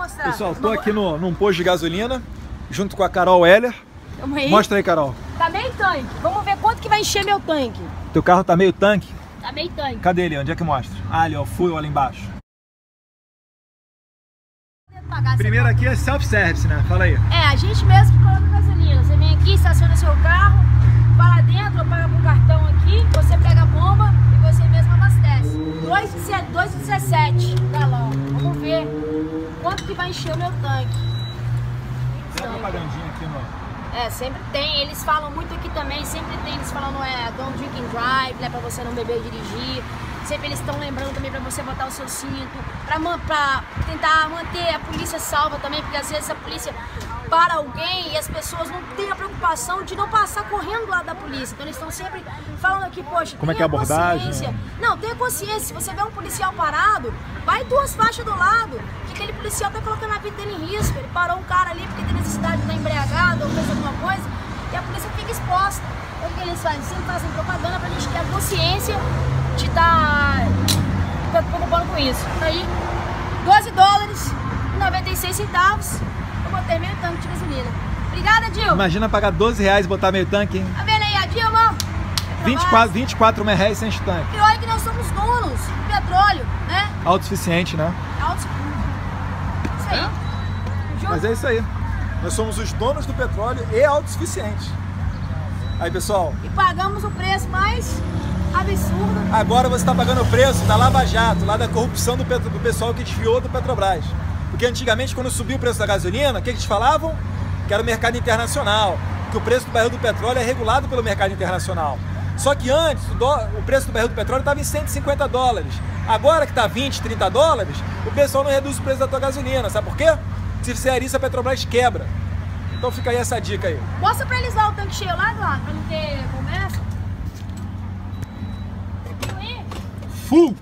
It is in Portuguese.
mostrar. Pessoal, tô aqui no, num posto de gasolina, junto com a Carol Heller. Aí. Mostra aí, Carol. Tá meio tanque. Vamos ver quanto que vai encher meu tanque. Teu carro tá meio tanque. Tá meio tanque. Cadê ele? Onde é que mostra? Ah, ali, ó, fui ali embaixo. Primeiro aqui é self-service, né? Fala aí. É, a gente mesmo que coloca gasolina. Você vem aqui, estaciona seu carro, vai lá dentro, paga com cartão aqui, você pega a bomba e você mesmo abastece. 2,17 galão. Vamos ver quanto que vai encher o meu tanque. Tem propagandinha aqui. É, sempre tem. Eles falam muito aqui também, sempre tem. Eles falam, é, don't drink and drive, né, pra você não beber e dirigir. Sempre eles estão lembrando também pra você botar o seu cinto, pra, pra tentar manter a polícia salva também, porque às vezes a polícia para alguém e as pessoas não têm a preocupação de não passar correndo do lado da polícia. Então eles estão sempre falando aqui, poxa, Como é que é a abordagem? Não, tenha consciência. Se você vê um policial parado, vai duas faixas do lado. Que aquele policial tá colocando a vida dele em risco. Ele parou um cara ali porque tem necessidade de estar embriagado ou fez alguma coisa e a polícia fica exposta. Então o que eles fazem? Sempre fazem propaganda pra gente ter a consciência de estar tá preocupando com isso. Aí, 12 dólares e 96 centavos. Eu botei meio tanque de gasolina. Obrigada, Dilma. Imagina pagar 12 reais e botar meio tanque, hein? Tá vendo aí a Dilma? 24, 24 mil reais sem tanque. E olha que nós somos donos do petróleo, né? Autossuficiente, né? Altos. Isso aí. Junto. Mas é isso aí. Nós somos os donos do petróleo e autossuficientes. Aí, pessoal, E pagamos o preço mais absurdo. agora você está pagando o preço da Lava Jato, lá da corrupção do, petro- do pessoal que desfiou do Petrobras. Porque antigamente, quando subiu o preço da gasolina, o que eles falavam? Que era o mercado internacional, que o preço do barril do petróleo é regulado pelo mercado internacional. Só que antes, o, dó- o preço do barril do petróleo estava em 150 dólares. Agora que está 20, 30 dólares, o pessoal não reduz o preço da tua gasolina. Sabe por quê? Se fizer isso, a Petrobras quebra. Então fica aí essa dica aí. Mostra pra eles lá o tanque cheio lá do lado, pra não ter conversa. Full!